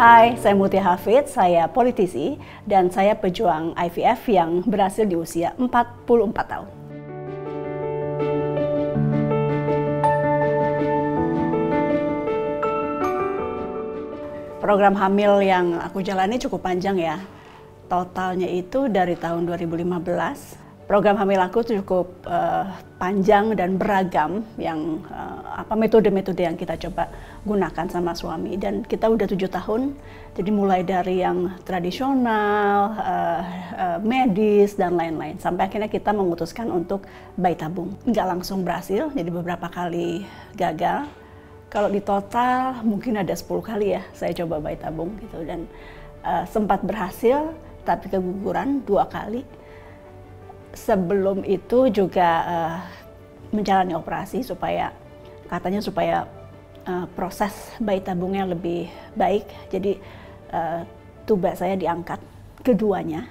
Hai, saya Mutia Hafid, saya politisi dan saya pejuang IVF yang berhasil di usia 44 tahun. Program hamil yang aku jalani cukup panjang ya. Totalnya itu dari tahun 2015 program hamil aku cukup uh, panjang dan beragam yang uh, apa metode-metode yang kita coba gunakan sama suami. Dan kita udah tujuh tahun jadi mulai dari yang tradisional uh, uh, medis dan lain-lain. Sampai akhirnya kita memutuskan untuk bayi tabung. Nggak langsung berhasil jadi beberapa kali gagal. Kalau di total mungkin ada 10 kali ya saya coba bayi tabung gitu. Dan uh, sempat berhasil tapi keguguran dua kali sebelum itu juga uh, menjalani operasi supaya katanya supaya uh, proses bayi tabungnya lebih baik. Jadi uh, tuba saya diangkat keduanya.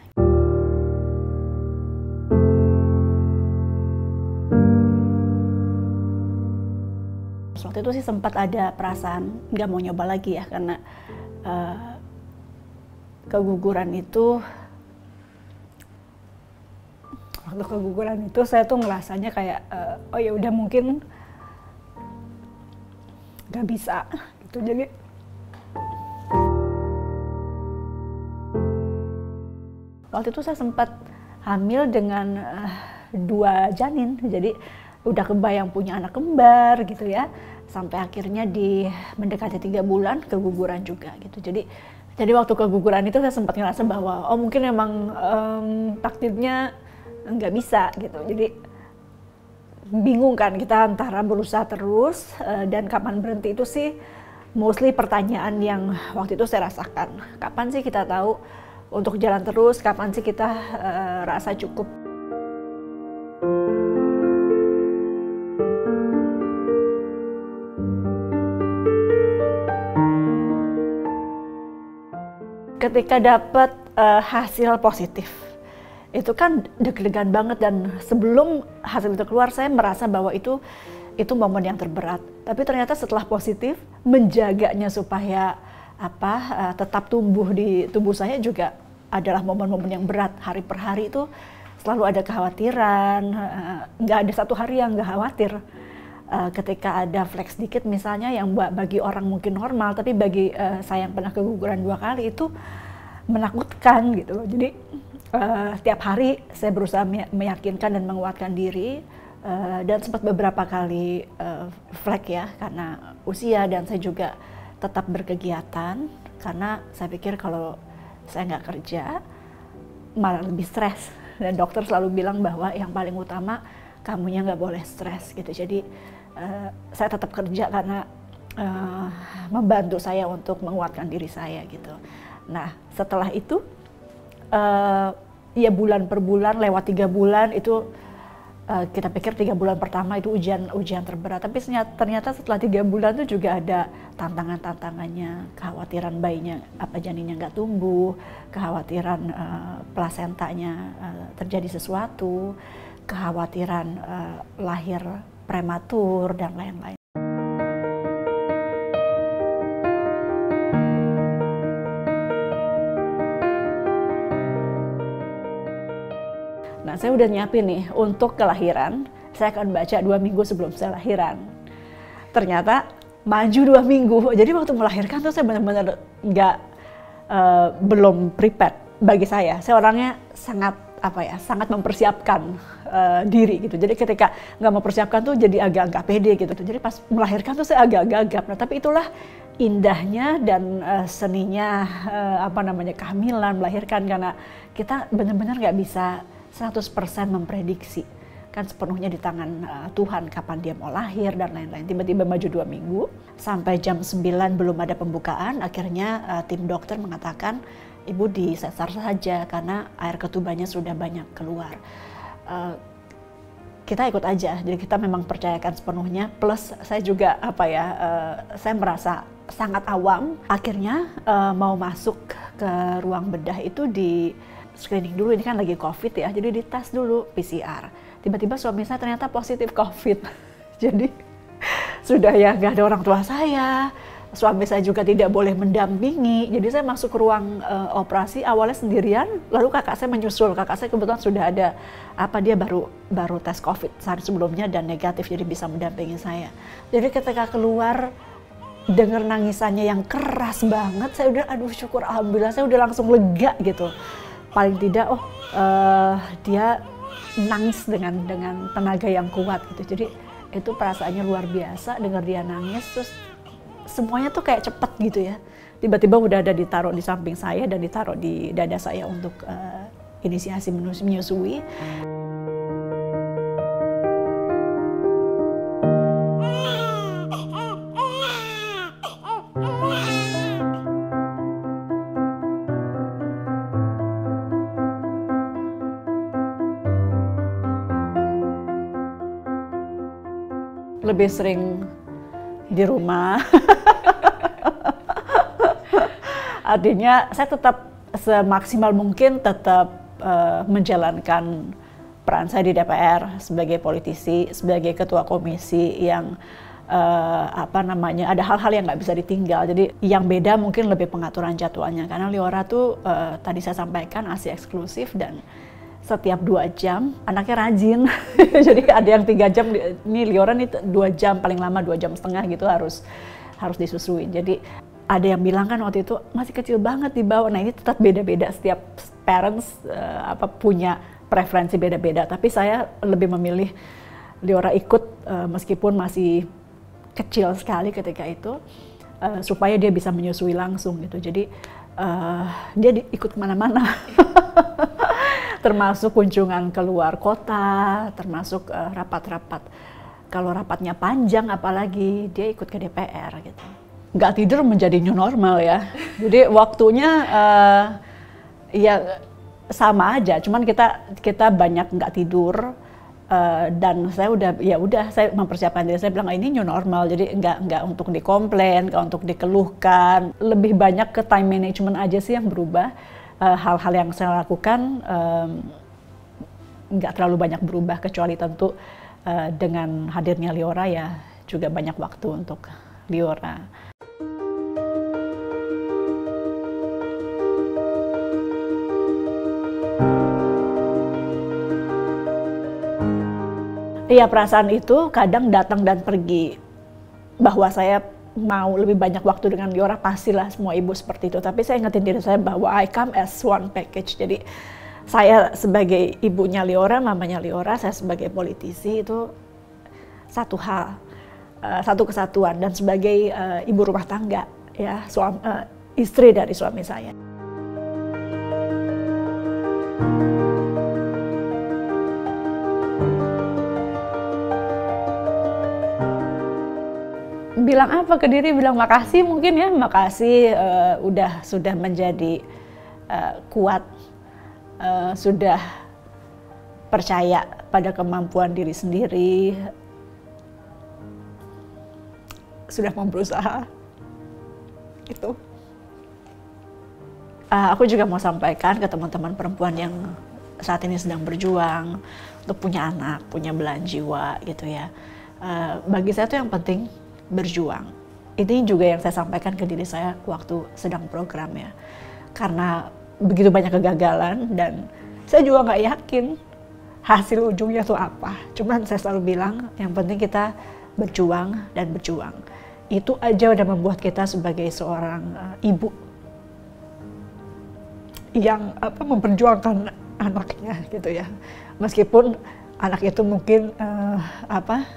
Waktu itu sih sempat ada perasaan nggak mau nyoba lagi ya karena uh, keguguran itu waktu keguguran itu saya tuh ngerasanya kayak uh, oh ya udah mungkin nggak bisa gitu. Jadi waktu itu saya sempat hamil dengan uh, dua janin. Jadi udah kebayang punya anak kembar gitu ya. Sampai akhirnya di mendekati tiga bulan keguguran juga gitu. Jadi jadi waktu keguguran itu saya sempat ngerasa bahwa oh mungkin emang um, takdirnya nggak bisa gitu. Jadi bingung kan kita antara berusaha terus uh, dan kapan berhenti itu sih mostly pertanyaan yang waktu itu saya rasakan. Kapan sih kita tahu untuk jalan terus? Kapan sih kita uh, rasa cukup? Ketika dapat uh, hasil positif itu kan deg-degan banget dan sebelum hasil itu keluar saya merasa bahwa itu itu momen yang terberat. Tapi ternyata setelah positif menjaganya supaya apa uh, tetap tumbuh di tubuh saya juga adalah momen-momen yang berat. Hari per hari itu selalu ada kekhawatiran uh, nggak ada satu hari yang nggak khawatir. Uh, ketika ada flex sedikit misalnya yang bagi orang mungkin normal tapi bagi uh, saya yang pernah keguguran dua kali itu menakutkan gitu loh. Jadi uh, tiap hari saya berusaha meyakinkan dan menguatkan diri uh, dan sempat beberapa kali uh, flag ya karena usia dan saya juga tetap berkegiatan karena saya pikir kalau saya nggak kerja malah lebih stres. Dan dokter selalu bilang bahwa yang paling utama kamunya nggak boleh stres gitu. Jadi uh, saya tetap kerja karena uh, membantu saya untuk menguatkan diri saya gitu. Nah setelah itu uh, ya bulan per bulan lewat tiga bulan itu uh, kita pikir tiga bulan pertama itu ujian ujian terberat. Tapi ternyata setelah tiga bulan itu juga ada tantangan tantangannya kekhawatiran bayinya apa janinnya nggak tumbuh kekhawatiran uh, plasentanya uh, terjadi sesuatu kekhawatiran uh, lahir prematur dan lain-lain saya udah nyiapin nih untuk kelahiran. Saya akan baca dua minggu sebelum saya lahiran. Ternyata maju dua minggu. Jadi waktu melahirkan tuh saya benar-benar nggak uh, belum prepared bagi saya. Saya orangnya sangat apa ya, sangat mempersiapkan uh, diri gitu. Jadi ketika nggak mempersiapkan tuh jadi agak-agak pede gitu. Jadi pas melahirkan tuh saya agak gagap. Nah tapi itulah indahnya dan uh, seninya uh, apa namanya kehamilan melahirkan karena kita benar-benar nggak bisa 100% memprediksi kan sepenuhnya di tangan uh, Tuhan kapan dia mau lahir dan lain-lain. Tiba-tiba maju dua minggu sampai jam 9 belum ada pembukaan. Akhirnya uh, tim dokter mengatakan ibu di sesar saja karena air ketubanya sudah banyak keluar. Uh, kita ikut aja. Jadi kita memang percayakan sepenuhnya. Plus saya juga apa ya, uh, saya merasa sangat awam. Akhirnya uh, mau masuk ke ruang bedah itu di screening dulu ini kan lagi covid ya jadi dites dulu PCR tiba-tiba suami saya ternyata positif covid jadi sudah ya gak ada orang tua saya suami saya juga tidak boleh mendampingi. Jadi saya masuk ke ruang uh, operasi awalnya sendirian, lalu kakak saya menyusul. Kakak saya kebetulan sudah ada apa dia baru baru tes COVID saat sebelumnya dan negatif jadi bisa mendampingi saya. Jadi ketika keluar dengar nangisannya yang keras banget, saya udah aduh syukur alhamdulillah saya udah langsung lega gitu. Paling tidak oh uh, dia nangis dengan dengan tenaga yang kuat gitu. Jadi itu perasaannya luar biasa dengar dia nangis terus semuanya tuh kayak cepet gitu ya. Tiba-tiba udah ada ditaruh di samping saya dan ditaruh di dada saya untuk uh, inisiasi menyusui. Lebih sering di rumah. Artinya saya tetap semaksimal mungkin tetap uh, menjalankan peran saya di DPR sebagai politisi, sebagai ketua komisi yang uh, apa namanya ada hal-hal yang nggak bisa ditinggal. Jadi yang beda mungkin lebih pengaturan jadwalnya karena Liora tuh uh, tadi saya sampaikan asli eksklusif dan setiap dua jam anaknya rajin. Jadi ada yang tiga jam ini Liora nih dua jam paling lama dua jam setengah gitu harus harus disusui. Jadi ada yang bilang kan waktu itu masih kecil banget di bawah. Nah ini tetap beda-beda. Setiap parents uh, apa punya preferensi beda-beda. Tapi saya lebih memilih Liora ikut uh, meskipun masih kecil sekali ketika itu uh, supaya dia bisa menyusui langsung gitu. Jadi uh, dia di, ikut ke mana-mana termasuk kunjungan keluar kota, termasuk eh, rapat-rapat. Kalau rapatnya panjang, apalagi dia ikut ke DPR gitu. Nggak tidur menjadi new normal ya. Jadi waktunya uh, ya sama aja, cuman kita kita banyak nggak tidur. Uh, dan saya udah ya udah saya mempersiapkan diri saya bilang ini new normal jadi nggak nggak untuk dikomplain nggak untuk dikeluhkan lebih banyak ke time management aja sih yang berubah hal-hal uh, yang saya lakukan nggak um, terlalu banyak berubah kecuali tentu uh, dengan hadirnya Liora ya juga banyak waktu untuk Liora. Iya perasaan itu kadang datang dan pergi bahwa saya mau lebih banyak waktu dengan Liora pastilah semua ibu seperti itu. Tapi saya ingetin diri saya bahwa I come as one package. Jadi saya sebagai ibunya Liora mamanya Liora saya sebagai politisi itu satu hal uh, satu kesatuan. Dan sebagai uh, ibu rumah tangga ya suami uh, istri dari suami saya bilang apa ke diri? Bilang makasih mungkin ya makasih uh, udah sudah menjadi uh, kuat uh, sudah percaya pada kemampuan diri sendiri sudah mau berusaha. Itu uh, aku juga mau sampaikan ke teman-teman perempuan yang saat ini sedang berjuang untuk punya anak punya belahan jiwa gitu ya. Uh, bagi saya itu yang penting berjuang. Ini juga yang saya sampaikan ke diri saya waktu sedang program ya. Karena begitu banyak kegagalan dan saya juga nggak yakin hasil ujungnya itu apa. Cuman saya selalu bilang yang penting kita berjuang dan berjuang. Itu aja udah membuat kita sebagai seorang uh, ibu yang apa memperjuangkan anaknya gitu ya. Meskipun anak itu mungkin uh, apa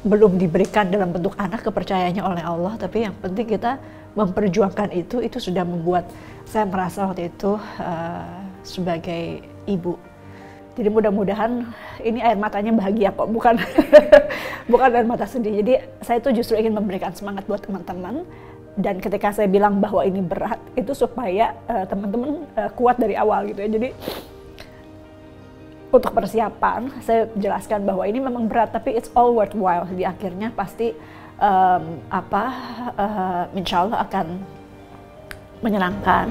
belum diberikan dalam bentuk anak kepercayaannya oleh Allah, tapi yang penting kita memperjuangkan itu, itu sudah membuat saya merasa waktu itu uh, sebagai ibu. Jadi mudah-mudahan ini air matanya bahagia kok, bukan bukan air mata sedih. Jadi saya itu justru ingin memberikan semangat buat teman-teman dan ketika saya bilang bahwa ini berat itu supaya uh, teman-teman uh, kuat dari awal gitu ya. Jadi untuk persiapan saya jelaskan bahwa ini memang berat tapi it's all worthwhile di akhirnya pasti um, apa uh, insya Allah akan menyenangkan.